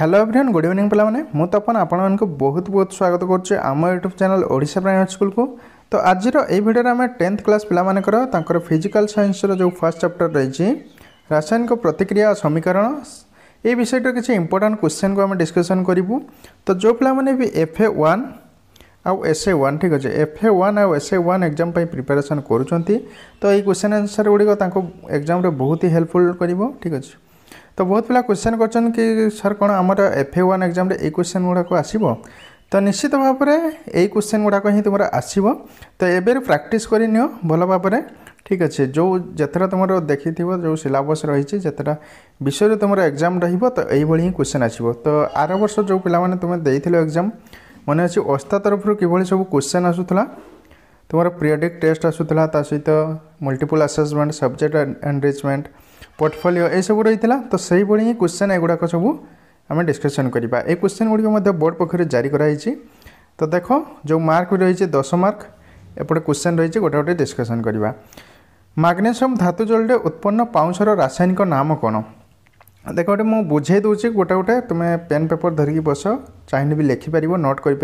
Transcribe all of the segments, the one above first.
hello এভ্রিয়ান good evening ପିଲାମାନେ ମୁଁ ତପନ ଆପଣମାନଙ୍କୁ ବହୁତ ବହୁତ ସ୍ୱାଗତ କରୁଛି ଆମ ୟୁଟ୍ୟୁବ୍ ଚ୍ୟାନେଲ୍ ଓଡ଼ିଶା ପ୍ରାଇମେଟ୍ তো ତ ଆଜିର ଏହି আমি ଆମେ ক্লাস କ୍ଲାସ୍ ପିଲାମାନଙ୍କର ତାଙ୍କର ଫିଜିକାଲ୍ ସାଇନ୍ସର ଯେଉଁ ଫାର୍ଷ୍ଟ ଚାପ୍ଟର ରହିଛି ରାସାୟନିକ ପ୍ରତିକ୍ରିୟା ସମୀକରଣ এই বিষয়টার কিছু ইম্পর্টাট কোশ্চেন কু আমি ডিসকসন করবু তো যে পিলা মানে বি এফ এ ওয়ান আসে ওয়ান ঠিক আছে এফ এ ওয়ান আসে ওয়ান এক্সাম প্রিপারেসন করছেন তো এই কোশ্চেন আনসর গুড়ি তাঁর এক্সামে বহুত হেল্পফুল করব ঠিক আছে ତ ବହୁତ ପିଲା କ୍ୱେଶ୍ଚନ୍ କରିଛନ୍ତି କି ସାର୍ କ'ଣ ଆମର ଏଫ୍ ଏ ୱାନ୍ ଏକ୍ଜାମ୍ରେ ଏଇ କ୍ୱେଶ୍ଚନ୍ ଗୁଡ଼ାକ ଆସିବ ତ ନିଶ୍ଚିତ ଭାବରେ ଏଇ କ୍ୱେଶ୍ଚନ୍ ଗୁଡ଼ାକ ହିଁ ତୁମର ଆସିବ ତ ଏବେରୁ ପ୍ରାକ୍ଟିସ୍ କରିନିଅ ଭଲ ଭାବରେ ଠିକ୍ ଅଛି ଯେଉଁ ଯେତେଟା ତୁମର ଦେଖିଥିବ ଯେଉଁ ସିଲାବସ୍ ରହିଛି ଯେତେଟା ବିଷୟରେ ତୁମର ଏକ୍ଜାମ୍ ରହିବ ତ ଏଇଭଳି ହିଁ କ୍ୱେଶ୍ଚନ୍ ଆସିବ ତ ଆର ବର୍ଷ ଯେଉଁ ପିଲାମାନେ ତୁମେ ଦେଇଥିଲ ଏକ୍ଜାମ୍ ମନେ ଅଛି ଅସ୍ତା ତରଫରୁ କିଭଳି ସବୁ କ୍ୱେଶ୍ଚନ୍ ଆସୁଥିଲା ତୁମର ପିରିୟଡ଼ିକ୍ ଟେଷ୍ଟ ଆସୁଥିଲା ତା ସହିତ multiple assessment subject enrichment portfolio এইসব রয়েছে তো সেইভাবে হি কোশ্চেন এগুড়াক সবু আমি ডিসকসন করা এই কোশ্চেন গুড়ি বোর্ড পক্ষে জারি করা হয়েছে তো দেখ যে মার্ক রয়েছে দশ মার্ক এপটে কোশ্চেন রয়েছে গোটা গোটে ডিসকসন করা মাগনেসিয়াম ধাতু জলরে উৎপন্ন পাউঁশর রাসায়নিক নাম কোণ দেখ গোটে মু বুঝাই দেছি গোটা গোটে তুমি পেন পেপর ধরিকি বস চাইলে বি লেখিপার নোট করে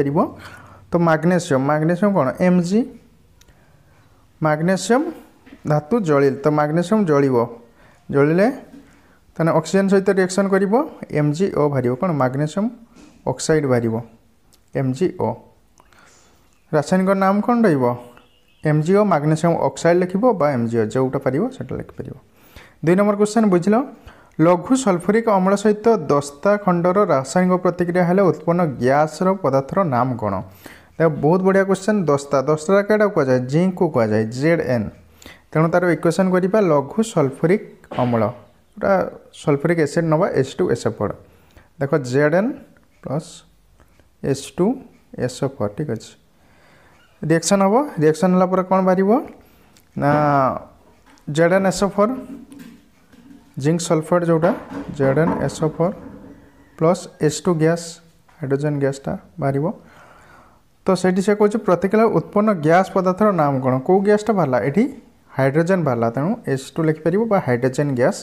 তো মাগনেসিয়াম মাগনেসিয়াম কোণ এমজি মাগনেসিয়াম ধাতু জলিল তো মাগনেসিয়াম জলিব জলিলে তাহলে অক্সিজেন সহিত রিয়াকশন করব এম জি ও বাহার কোণ মাগনেসিয়াম অক্সাইড বাহার এম জি ও রাসায়নিক নাম কোণ রহব এম জি ও মাগনেসিয়াম অক্সাইড লিখব বা এম জি ও যেটা পার সেটা লিখিপার দুই নম্বর কোশ্চেন বুঝল লঘু সলফুরিক অম্ল সহিত দস্তা খণ্ডর রাসায়নিক প্রতিক্রিয়া হলে উৎপন্ন গ্যাসর পদার্থর নাম কোণ দেখ বহুত বড়িয়া কোশ্চেন দস্তা দস্তা কেটা কুয়া যায় জিঙ্ক কুয়া যায় জেড এন তেমন তার ইকুয়েসন করা লঘু সলফুরিক অম্ল এটা সলফরিক এসিড নবা S two S F four দেখ Z N plus S two S F four ঠিক আছে ରିଆକ୍ସନ୍ ହେବ ରିଆକ୍ସନ୍ ହେଲା ପରେ କ'ଣ ବାହାରିବ ନା Z N S O four zinc sulphate ଯେଉଁଟା Z N S O four plus S two gas hydrogen ଗ୍ୟାସ୍ଟା ବାହାରିବ ତ ସେଇଠି ସେ କହୁଛି ପ୍ରତିକ୍ରିୟା ଉତ୍ପନ୍ନ ଗ୍ୟାସ୍ ପଦାର୍ଥର ନାମ କ'ଣ କେଉଁ ଗ୍ୟାସ୍ଟା ବାହାରିଲା ଏଠି ହାଇଡ୍ରୋଜେନ୍ ବାହାରିଲା ତେଣୁ ଏଚ୍ ଟୁ ଲେଖିପାରିବ ବା ହାଇଡ୍ରୋଜେନ୍ ଗ୍ୟାସ୍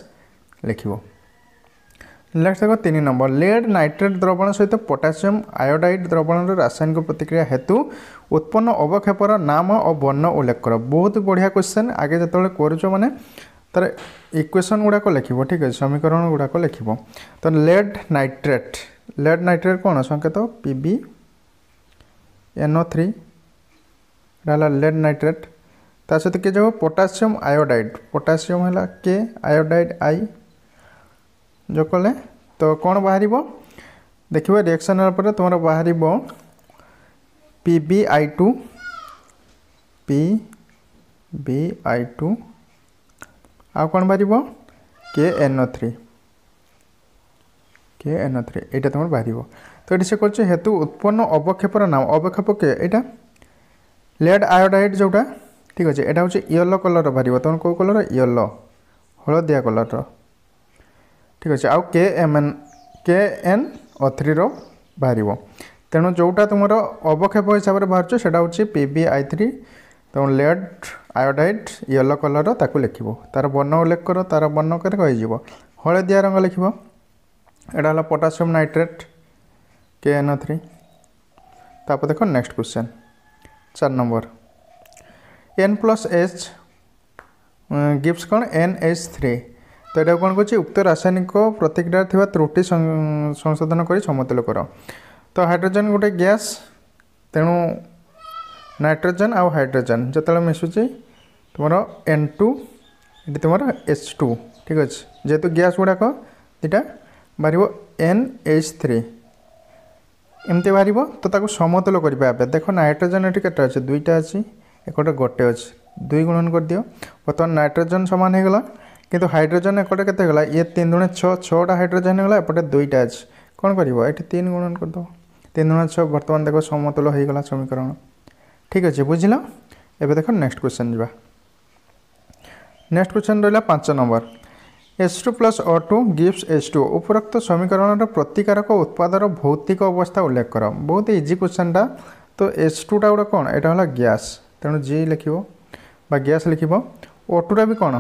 ଲେଖିବ ନେକ୍ସଟ ଦେଖ ତିନି ନମ୍ବର ଲେଡ୍ ନାଇଟ୍ରେଟ୍ ଦ୍ରବଣ ସହିତ ପଟାସିୟମ୍ ଆୟୋଡାଇଡ୍ ଦ୍ରବଣର ରାସାୟନିକ ପ୍ରତିକ୍ରିୟା ହେତୁ ଉତ୍ପନ୍ନ ଅବକ୍ଷେପର ନାମ ଓ ବର୍ଣ୍ଣ ଉଲ୍ଲେଖ କର ବହୁତ ବଢ଼ିଆ କ୍ୱେଶ୍ଚନ୍ ଆଗେ ଯେତେବେଳେ କରୁଛ ମାନେ ତା'ର ଇକ୍ୱେସନ୍ ଗୁଡ଼ାକ ଲେଖିବ ଠିକ୍ ଅଛି ସମୀକରଣ ଗୁଡ଼ାକ ଲେଖିବ ତ ଲେଡ୍ ନାଇଟ୍ରେଟ୍ ଲେଡ୍ ନାଇଟ୍ରେଟ୍ କ'ଣ ସଂକେତ P B N O three ହେଲା ଲେଡ୍ ନାଇଟ୍ରେଟ୍ ତା ସହିତ କିଏ ଯାଉ ପଟାସିୟମ୍ ଆୟୋଡାଇଡ଼୍ ପଟାସିୟମ୍ ହେଲା କେ ଆୟୋଡାଇଡ଼୍ ଆଇ ଯେଉଁ କଲେ ତ କ'ଣ ବାହାରିବ ଦେଖିବ ରିଆକ୍ସନ୍ ହେଲା ପରେ ତୁମର ବାହାରିବ P B I two P B I two ଆଉ କ'ଣ ବାହାରିବ K N O three K N O three ଏଇଟା ତୁମର ବାହାରିବ ତ এটি ସେ କହୁଛି ହେତୁ ଉତ୍ପନ୍ନ ଅବକ୍ଷେପର ନାମ ଅବକ୍ଷେପ କେ ଏଇଟା লেড আয়োডাইড ଯେଉଁଟା ঠিক আছে এটা হচ্ছে ইয়েলো কলর বাহিব তখন কেউ কলর ইয়েলো হলদিয়া কলর ঠিক আছে আউ K M N K N O থ্রির বাহিব তেণু যেটা তোমার অবক্ষেপ হিসাবে বাহুছে সেটা হচ্ছে পি বি আই থ্রি তেমন লেড আয়োডাইড ইয়েলো কলর তাকে লিখব তার বর্ণ উল্লেখ কর তার বর্ণ করে হয়ে হলদিয়া রঙ লিখব এটা হল potassium nitrate K N three তারপর দেখো নেক্সট কোশ্চেন চার নম্বর এন প্লস এচ গিভস কোণ এন এচ থ্রি তো এটা কোণ করছি উক্ত রাসায়নিক প্রতিক্রিয়ার থাকা ত্রুটি সংশোধন করে সমতুল কর তো হাইড্রোজেন গোটে গ্যাস তেণু নাইট্রোজেন আউ হাইড্রোজেন যেতবে মিশুছি তোমার এন টু এটি তোমার এচ টু ঠিক আছে যেহেতু গ্যাস গুড়াক দুইটা বাহার এন এইচ থ্রি এমতি বাহার তো তাকে সমতুল করা দেখো নাইট্রোজেন এটি কেটে আছে দুইটা আছে ଏପଟେ ଗୋଟେ ଅଛି ଦୁଇ ଗୁଣନ କରିଦିଅ ବର୍ତ୍ତମାନ ନାଇଟ୍ରୋଜେନ୍ ସମାନ ହୋଇଗଲା কিন্তু হাইড্রোজেন এপটে কেতে গলা ইয়ে তিন দুণে ছ ছটা হাইড্রোজেন হয়ে গলা এপটে দুইটা আছে কোণ করব এটি তিন গুণন করদেব তিন দুণে ছ বর্তমান দেখ সমতুল হয়ে গলা সমীকরণ ঠিক আছে বুঝল এবে দেখ নেক্সট কোশ্চেন যা নেক্সট কোশ্চেন রহলা পাঁচ নম্বর S two plus O two gives S two উপরোক্ত সমীকরণের প্রতিকারক উৎপাদর ভৌতিক অবস্থা উল্লেখ কর বহুত ইজি কোশ্চেনটা তো এস টুটা গোটে কোণ এটা হল গ্যাস তেমন জি লিখব বা গ্যাস লিখব ওটুটা বি কোণ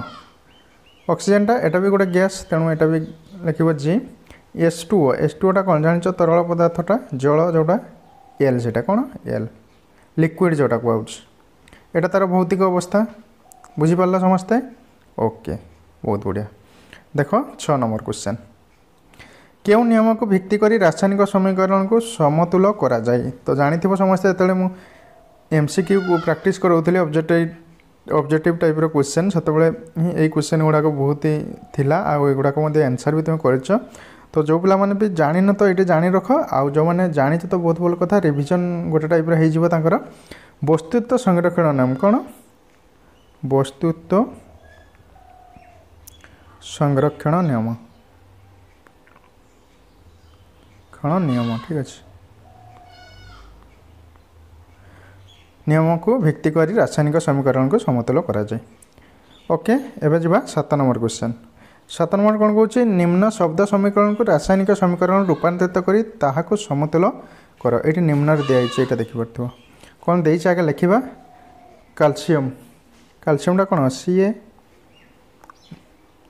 অক্সিজেনটা এটা বি গোটে গ্যাস তেমন এটা বি লিখব জি এস টু ও এস টু ওটা কোণ জাঁচ তরল পদার্থটা জল যেটা এল সেটা কোণ এল লিকুইড যেটা কুহাচ্ছে এটা তার ভৌতিক অবস্থা বুঝিপার সমস্তে ওকে বহুত বঢ়িয়া দেখ ছ নম্বর কোশ্চেন কেউ নিয়মকে ভিত্তি করে রাসায়নিক সমীকরণকে সমতুল করা যায় তো জাঁথিব সমস্তে যেত ଏମ୍ସିକ୍ୟୁ ପ୍ରାକ୍ଟିସ୍ କରାଉଥିଲି ଅବଜେକ୍ଟିଭ୍ ଅବଜେକ୍ଟିଭ୍ ଟାଇପ୍ର କ୍ୱେଶ୍ଚନ୍ ସେତେବେଳେ ହିଁ ଏଇ କ୍ୱେଶ୍ଚନ୍ ଗୁଡ଼ାକ ବହୁତ ହିଁ ଥିଲା ଆଉ ଏଗୁଡ଼ାକ ମଧ୍ୟ ଆନ୍ସର୍ ବି ତୁମେ କରିଛ ତ ଯେଉଁ ପିଲାମାନେ ବି ଜାଣିନ ତ ଏଇଠି ଜାଣି ରଖ ଆଉ ଯେଉଁମାନେ ଜାଣିଛ ତ ବହୁତ ଭଲ କଥା ରିଭିଜନ୍ ଗୋଟେ ଟାଇପ୍ର ହେଇଯିବ ତାଙ୍କର ବସ୍ତୁତ୍ୱ ସଂରକ୍ଷଣ ନାମ କ'ଣ ବସ୍ତୁତ୍ୱ ସଂରକ୍ଷଣ ନିୟମ କ'ଣ ନିୟମ ଠିକ୍ ଅଛି ନିୟମକୁ ଭିତ୍ତି କରି ରାସାୟନିକ ସମୀକରଣକୁ ସମତୁଲ କରାଯାଏ ଓକେ ଏବେ ଯିବା ସାତ ନମ୍ବର କ୍ୱେଶ୍ଚନ୍ ସାତ ନମ୍ବର କ'ଣ କହୁଛି ନିମ୍ନ ଶବ୍ଦ ସମୀକରଣକୁ ରାସାୟନିକ ସମୀକରଣ ରୂପାନ୍ତରିତ କରି ତାହାକୁ ସମତୁଲ କର ଏଇଠି ନିମ୍ନରେ ଦିଆଯାଇଛି ଏଇଟା ଦେଖିପାରୁଥିବ କ'ଣ ଦେଇଛି ଆଗେ ଲେଖିବା କାଲସିୟମ୍ କାଲସିୟମ୍ଟା କ'ଣ ସିଏ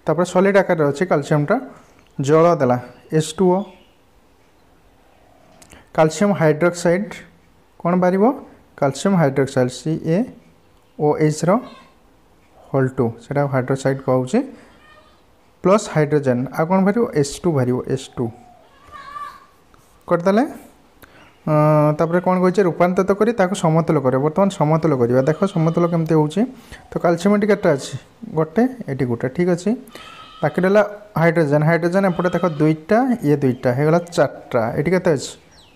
ତାପରେ ସଲିଡ଼ ଆକାରରେ ଅଛି କାଲସିୟମ୍ଟା ଜଳ ଦେଲା ଏସ୍ ଟୁ ଓ କାଲସିୟମ୍ ହାଇଡ୍ରୋକ୍ସାଇଡ଼୍ କ'ଣ ବାହାରିବ calcium hydroxide C A O ଏଚ୍ର whole two ସେଇଟା ହାଇଡ୍ରୋକ୍ସାଇଡ୍ କହୁଛି ପ୍ଲସ୍ ହାଇଡ୍ରୋଜେନ୍ ଆଉ କ'ଣ ବାହାରିବ ଏସ୍ ଟୁ ବାହାରିବ ଏସ୍ ଟୁ କରିଦେଲେ ତାପରେ କ'ଣ କହିଛେ ରୂପାନ୍ତରିତ କରି ତାକୁ ସମତୁଲ କରିବା ବର୍ତ୍ତମାନ ସମତୁଲ କରିବା ଦେଖ ସମତୁଲ କେମିତି ହେଉଛି ତ କ୍ୟାଲସିୟମ୍ ଏଠି କେତେଟା ଅଛି ଗୋଟେ ଏଠି ଗୋଟେ ଠିକ୍ ଅଛି ବାକି ରହିଲା ହାଇଡ୍ରୋଜେନ୍ ହାଇଡ୍ରୋଜେନ୍ ଏପଟେ ଦେଖ ଦୁଇଟା ଇଏ ଦୁଇଟା ହେଇଗଲା ଚାରିଟା ଏଠି କେତେ ଅଛି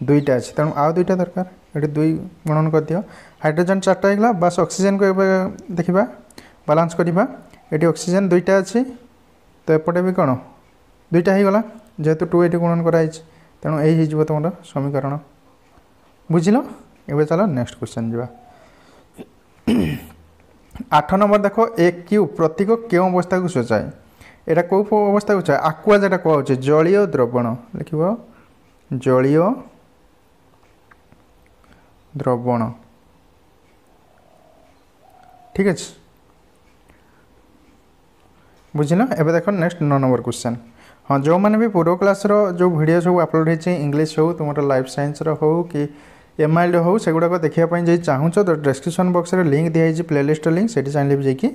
দুইটা আছে তেমন আউ দুইটা দরকার এটি দুই গণন করদিও হাইড্রোজেন চারটা হয়ে গেল বাস অক্সিজেন দেখা বালান্স করা এটি অক্সিজেন দুইটা আছে তো এপটে বি কোণ দুইটা হয়ে গলা যেহেতু টু এটি গুণন করা হয়েছে তেমন এই হয়ে যাব তোমার সমীকরণ বুঝল এবে চাল নেক্সট কোশ্চেন যা আঠ নম্বর দেখো এ কিউ প্রতীক কেউ অবস্থাকে সূচায় এটা কেউ অবস্থাকে সূচায় আকুয়া যেটা কুয়া হচ্ছে জলীয় দ্রবণ লিখব জলীয় द्रवण ठीक আছে বুঝিল এবার দেখ নেক্সট नौ नंबर क्वेश्चन हाँ जो मैंने भी पूर्व क्लास रो जो भिड सब अपलोड हो इंग्लीश हो तुम लाइफ सैंस हो कि एम आईड हो सेगुड़ाक देखापी चाहूँ तो डेस्क्रिप्स बक्स में लिंक दिखाई प्लेलीस्ट लिंक से जाकि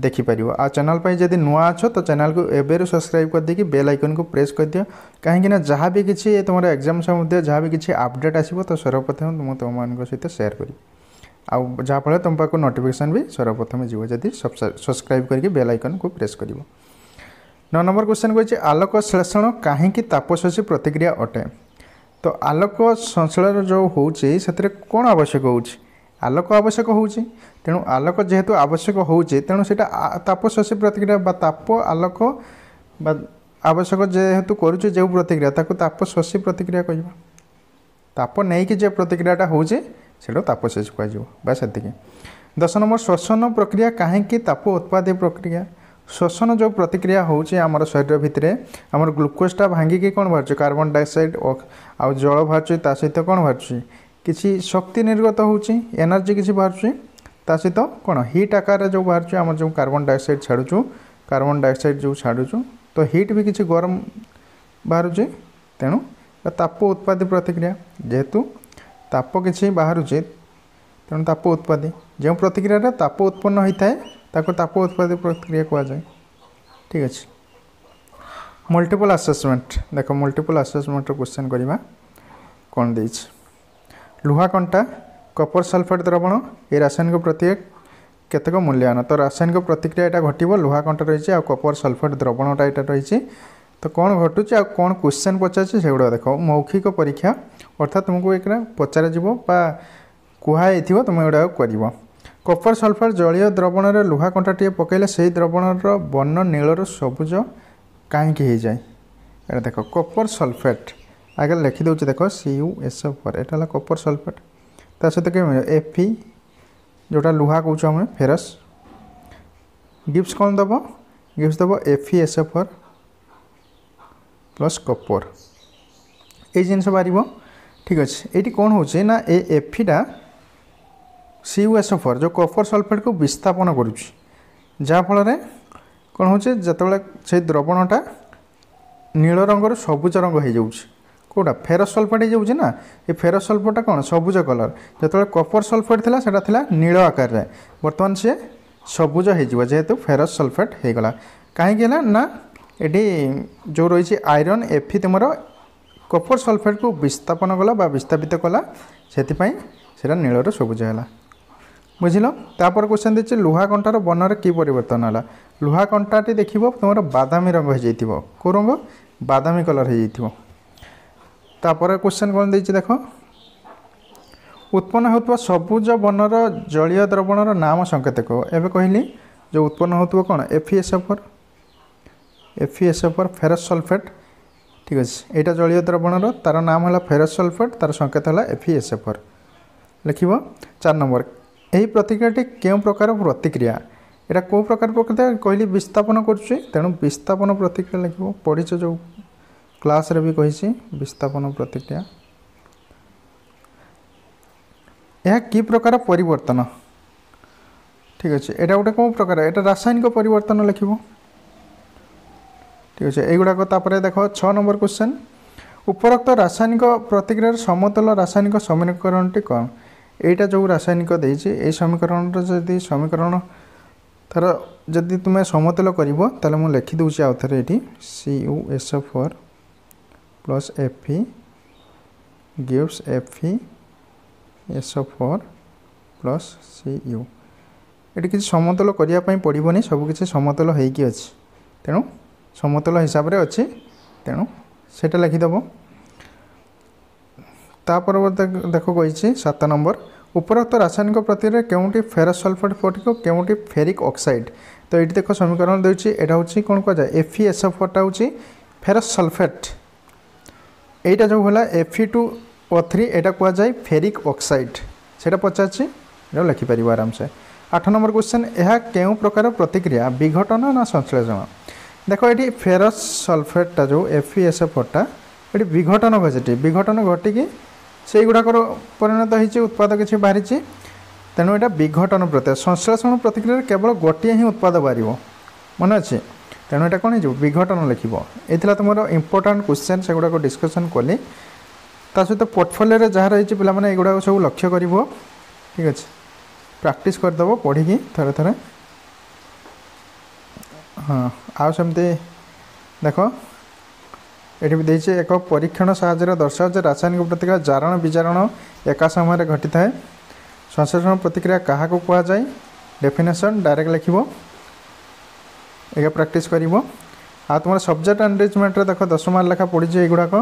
देखिपर आ चैनल पर नुआ अच्छ तो चैनल को एवं सब्सक्राइब कर देखिए बेल आइकन को प्रेस कर दियो कहीं जहाँ भी किसी तुम एग्जाम समय जहाँ भी किसी अपडेट आसो तो सर्वप्रथम मुझे तुम मान सहित सेयार करी आउ जहाँफल तुम पाक नोटिफिकेसन भी सर्वप्रथम जीव जदि सब्सक्राइब करके बेल आइकन को प्रेस कर नौ नंबर क्वेश्चन कही आलोक श्लेषण कहीं तापशोषी प्रतिक्रिया अटे तो आलोक संश्लेषण जो हो कौन आवश्यक होची ଆଲୋକ ଆବଶ୍ୟକ ହେଉଛି ତେଣୁ ଆଲୋକ ଯେହେତୁ ଆବଶ୍ୟକ ହେଉଛି ତେଣୁ ସେଇଟା ତାପ ଶୋଷୀ ପ୍ରତିକ୍ରିୟା ବା ତାପ ଆଲୋକ ବା ଆବଶ୍ୟକ ଯେହେତୁ କରୁଛୁ ଯେଉଁ ପ୍ରତିକ୍ରିୟା ତାକୁ ତାପ ଶୋଷୀ ପ୍ରତିକ୍ରିୟା କହିବା ତାପ ନେଇକି ଯେ ପ୍ରତିକ୍ରିୟାଟା ହେଉଛି ସେଇଟା ତାପ ଶୋଷୀ କୁହାଯିବ ବା ସେତିକି ଦଶ ନମ୍ବର ଶୋଷଣ ପ୍ରକ୍ରିୟା କାହିଁକି ତାପ ଉତ୍ପାଦୀ ପ୍ରକ୍ରିୟା ଶୋଷଣ ଯେଉଁ ପ୍ରତିକ୍ରିୟା ହେଉଛି ଆମର ଶରୀର ଭିତରେ ଆମର ଗ୍ଲୁକୋଜ୍ଟା ଭାଙ୍ଗିକି କ'ଣ ବାହାରୁଛି କାର୍ବନ୍ ଡାଇଅକ୍ସାଇଡ଼୍ ଆଉ ଜଳ ବାହାରୁଛି ତା ସହିତ କ'ଣ ବାହାରୁଛି କିଛି ଶକ୍ତି ନିର୍ଗତ ହେଉଛି ଏନର୍ଜି କିଛି ବାହାରୁଛି ତା ସହିତ କ'ଣ ହିଟ୍ ଆକାରରେ ଯେଉଁ ବାହାରୁଛି ଆମର ଯେଉଁ କାର୍ବନ୍ ଡାଇଅକ୍ସାଇଡ଼୍ ଛାଡ଼ୁଛୁ କାର୍ବନ୍ ଡାଇଅକ୍ସାଇଡ଼୍ ଯେଉଁ ଛାଡ଼ୁଛୁ ତ ହିଟ୍ ବି କିଛି ଗରମ ବାହାରୁଛି ତେଣୁ ତାପ ଉତ୍ପାଦୀ ପ୍ରତିକ୍ରିୟା ଯେହେତୁ ତାପ କିଛି ବାହାରୁଛି ତେଣୁ ତାପ ଉତ୍ପାଦୀ ଯେଉଁ ପ୍ରତିକ୍ରିୟାରେ ତାପ ଉତ୍ପନ୍ନ ହୋଇଥାଏ ତାକୁ ତାପ ଉତ୍ପାଦି ପ୍ରତିକ୍ରିୟା କୁହାଯାଏ ଠିକ୍ ଅଛି ମଲ୍ଟିପଲ୍ ଆସେସମେଣ୍ଟ ଦେଖ ମଲ୍ଟିପଲ୍ ଆସେସମେଣ୍ଟର କ୍ୱେଶ୍ଚନ୍ କରିବା କ'ଣ ଦେଇଛି ଲୁହାକଣ୍ଟା କପର ସଲଫେଟ୍ ଦ୍ରବଣ ଏ ରାସାୟନିକ ପ୍ରତ୍ୟେକ କେତେକ ମୂଲ୍ୟାୟନ ତ ରାସାୟନିକ ପ୍ରତିକ୍ରିୟା ଏଇଟା ଘଟିବ ଲୁହାକଣ୍ଟା ରହିଛି ଆଉ କପର ସଲଫେଟ୍ ଦ୍ରବଣଟା ଏଇଟା ରହିଛି ତ କ'ଣ ଘଟୁଛି ଆଉ କ'ଣ କ୍ୱେଶ୍ଚନ୍ ପଚାରୁଛି ସେଗୁଡ଼ା ଦେଖ ମୌଖିକ ପରୀକ୍ଷା ଅର୍ଥାৎ ତୁମକୁ ଏଇଟା ପଚରାଯିବ ବା କୁହାଯାଇଥିବ ତୁମେ ଏଗୁଡ଼ାକ କରିବ କପର ସଲଫେଟ୍ ଜଳୀୟ ଦ୍ରବଣରେ ଲୁହା କଣ୍ଟାଟିଏ ପକାଇଲେ ସେହି ଦ୍ରବଣର ବର୍ଣ୍ଣ ନୀଳରୁ ସବୁଜ କାହିଁକି ହୋଇଯାଏ ଏଇଟା ଦେଖ କପର ସଲଫେଟ୍ আগে লেখিদেছি দেখ সিইউ এসএফ ফোর এটা হল কপর সলফেট তা সহ কি এফি যেটা লুহা কৌছ আমি ফেরস গিফটস কম দেব গিফটস দেব এফি এসএফ ফোর প্লস কপর এই জিনিস বাহার ঠিক আছে এইটি কোণ হচ্ছে না এ এফিটা সিইউ এসএফ ফোর যে কপর সলফেটকে বিস্থাপন করুছি যা ফলরে কোণ হচ্ছে যেতবে সেই দ্রবণটা নীল রঙর সবুজ রঙ হয়ে যাচ্ছে কোটা ফেরস সলফেট হয়ে যাচ্ছে না এ ফেরস সলফেটটা কোণ সবুজ কলর যেতবে কপর সলফেট লা সেটা লা নীল আকারে বর্তমান সে সবুজ হয়ে যাব যেহেতু ফেরস সলফেট হয়ে গলা কী না এটি যে রয়েছে আইরন এফি তোমার কপর সলফেটকু বিস্থাপন কলা বা বিস্থাপিত কলা সেপাই সেটা নীলর সবুজ হল বুঝল তাপর কোশ্চেন দিচ্ছে লুহা কণ্টার বর্ণর কি পরিবর্তন হল লুহা কণ্টাটি দেখব তোমার বাদামী রঙ হয়ে যাই কেউ রঙ বাদামী কলর হয়ে যাই ତାପରେ କ୍ୱେଶ୍ଚନ୍ କ'ଣ ଦେଇଛି ଦେଖ ଉତ୍ପନ୍ନ ହେଉଥିବା ସବୁଜ ବର୍ଣ୍ଣର ଜଳୀୟ ଦ୍ରବଣର ନାମ ସଙ୍କେତକ ଏବେ କହିଲି ଯେଉଁ ଉତ୍ପନ୍ନ ହେଉଥିବ କ'ଣ ଏଫିଏସ୍ଏଫର୍ ଏଫିଏସ୍ଏଫର୍ ଫେରସ୍ ସଲଫେଟ୍ ଠିକ୍ ଅଛି ଏଇଟା ଜଳୀୟ ଦ୍ରବଣର ତା'ର ନାମ ହେଲା ଫେରସ୍ ସଲଫେଟ୍ ତା'ର ସଙ୍କେତ ହେଲା ଏଫିଏସ୍ଏଫର୍ ଲେଖିବ ଚାରି ନମ୍ବର ଏହି ପ୍ରତିକ୍ରିୟାଟି କେଉଁ ପ୍ରକାର ପ୍ରତିକ୍ରିୟା এটা কেউ প্রকার প্রকৃতি কহিলি বিস্থাপন করছে তেমন বিস্থাপন প্রতিক্রিয়া লিখব পড়িছ যে କ୍ଲାସ୍ରେ ବି କହିଛି ବିସ୍ଥାପନ ପ୍ରତିକ୍ରିୟା ଏହା କି ପ୍ରକାର ପରିବର୍ତ୍ତନ ଠିକ୍ ଅଛି ଏଇଟା ଗୋଟେ କେଉଁ ପ୍ରକାର ଏଇଟା ରାସାୟନିକ ପରିବର୍ତ୍ତନ ଲେଖିବ ଠିକ୍ ଅଛି ଏଇଗୁଡ଼ାକ ତାପରେ ଦେଖ ଛଅ ନମ୍ବର କ୍ୱେଶ୍ଚନ୍ ଉପରୋକ୍ତ ରାସାୟନିକ ପ୍ରତିକ୍ରିୟାର ସମତଳ ରାସାୟନିକ ସମୀକରଣଟି କ'ଣ ଏଇଟା ଯେଉଁ ରାସାୟନିକ ଦେଇଛି ଏଇ ସମୀକରଣର ଯଦି ସମୀକରଣ ତା'ର ଯଦି ତୁମେ ସମତଳ କରିବ ତାହେଲେ ମୁଁ ଲେଖିଦେଉଛି ଆଉ ଥରେ ଏଇଠି C U S F four plus FV e gives FV e S of 4 plus CU এটি কিছু সমতল করা পড়বনি সবুকিছি সমতল হয়েকি অছি তেণু সমতল হিসাবে অছি তেণু সেটা লিখিদেব তা পরবর্তী দেখ কইছি সাত নম্বর উপরোক্ত রাসায়নিক প্রতিক্রিয়া কেউটি ফেরস সলফেট ফটিক কেউটি ফেরিক অক্সাইড তো এটি দেখ সমীকরণ দেছি এটা হচ্ছে কোণ কুয়া যায় এফি এসএফটা হচ্ছে ফেরস সলফেট এইটা ଯେଉଁ ହେଲା ଏଫି ଟୁ ଓ ଥ୍ରୀ ଏଇଟା କୁହାଯାଏ ଫେରିକ୍ ଅକ୍ସାଇଡ୍ ସେଇଟା ପଚାରିଛି ଏଟାକୁ ଲେଖିପାରିବ ଆରାମସେ ଆଠ ନମ୍ବର କ୍ୱେଶ୍ଚନ୍ ଏହା କେଉଁ ପ୍ରକାର ପ୍ରତିକ୍ରିୟା ବିଘଟନ ନା ସଂଶ୍ଳେଷଣ ଦେଖ ଏଠି ଫେରସ୍ ସଲଫେଟ୍ଟା ଯେଉଁ ଏଫି ଏସ୍ଏଫର୍ଟା ଏଠି ବିଘଟନ ଘଟିଛି ବିଘଟନ ଘଟିକି ସେଇଗୁଡ଼ାକର ପରିଣତ ହୋଇଛି ଉତ୍ପାଦ କିଛି ବାହାରିଛି ତେଣୁ ଏଇଟା ବିଘଟନ ପ୍ରତ୍ୟୟ ସଂଶ୍ଳେଷଣ ପ୍ରତିକ୍ରିୟାରେ କେବଳ ଗୋଟିଏ ହିଁ ଉତ୍ପାଦ ବାହାରିବ ମନେ ଅଛି ତେଣୁ ଏଇଟା କ'ଣ ହେଇଯିବ ବିଘଟନ ଲେଖିବ ଏ ଥିଲା ତୁମର ଇମ୍ପୋର୍ଟାଣ୍ଟ କ୍ୱେଶ୍ଚନ୍ ସେଗୁଡ଼ାକ ଡିସ୍କସନ୍ କଲି ତା ସହିତ ପୋର୍ଟଫୋଲିଓରେ ଯାହା ରହିଛି ପିଲାମାନେ ଏଗୁଡ଼ାକ ସବୁ ଲକ୍ଷ୍ୟ କରିବ ଠିକ୍ ଅଛି ପ୍ରାକ୍ଟିସ୍ କରିଦେବ ପଢ଼ିକି ଥରେ ଥରେ ହଁ ଆଉ ସେମିତି ଦେଖ ଏଠି ବି ଦେଇଛି ଏକ ପରୀକ୍ଷଣ ସାହାଯ୍ୟରେ ଦର୍ଶାଅ ଯେ ରାସାୟନିକ ପ୍ରତିକ୍ରିୟା ଜାରଣ ବିଜାରଣ ଏକା ସମୟରେ ଘଟିଥାଏ ସଂଶ୍ଳେଷଣ ପ୍ରତିକ୍ରିୟା କାହାକୁ କୁହାଯାଏ ଡେଫିନେସନ୍ ଡାଇରେକ୍ଟ ଲେଖିବ ଏଇଟା ପ୍ରାକ୍ଟିସ୍ କରିବ ଆଉ ତୁମର ସବଜେକ୍ଟ ଏନ୍ଗେଜମେଣ୍ଟରେ ଦେଖ ଦଶମାର ଲେଖା ପଡ଼ିଛି ଏଗୁଡ଼ାକ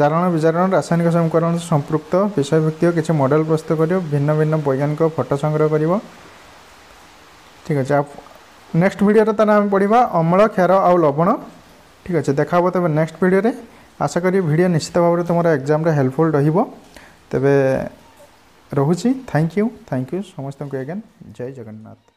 ଜାରଣ ବିଜାରଣ ରାସାୟନିକ ସମୀକରଣ ସମ୍ପୃକ୍ତ ବିଷୟଭିତ୍ତିକ କିଛି ମଡ଼େଲ ପ୍ରସ୍ତୁତ କରିବ ଭିନ୍ନ ଭିନ୍ନ ବୈଜ୍ଞାନିକ ଫଟୋ ସଂଗ୍ରହ କରିବ ଠିକ୍ ଅଛି ଆଉ ନେକ୍ସଟ ଭିଡ଼ିଓରେ ତା'ହେଲେ ଆମେ ପଢ଼ିବା ଅମଳ କ୍ଷାର ଆଉ ଲବଣ ଠିକ୍ ଅଛି ଦେଖା ହେବ ତେବେ ନେକ୍ସଟ ଭିଡ଼ିଓରେ ଆଶା କରିବି ଭିଡ଼ିଓ ନିଶ୍ଚିତ ଭାବରେ ତୁମର ଏକ୍ଜାମ୍ରେ ହେଲ୍ପଫୁଲ୍ ରହିବ ତେବେ ରହୁଛି ଥ୍ୟାଙ୍କ ୟୁ ଥ୍ୟାଙ୍କ ୟୁ ସମସ୍ତଙ୍କୁ ଆଜ୍ଞା ଜୟ ଜଗନ୍ନାଥ